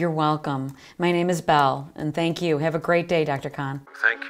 You're welcome. My name is Belle, and thank you. Have a great day, Dr. Khan. Thank you.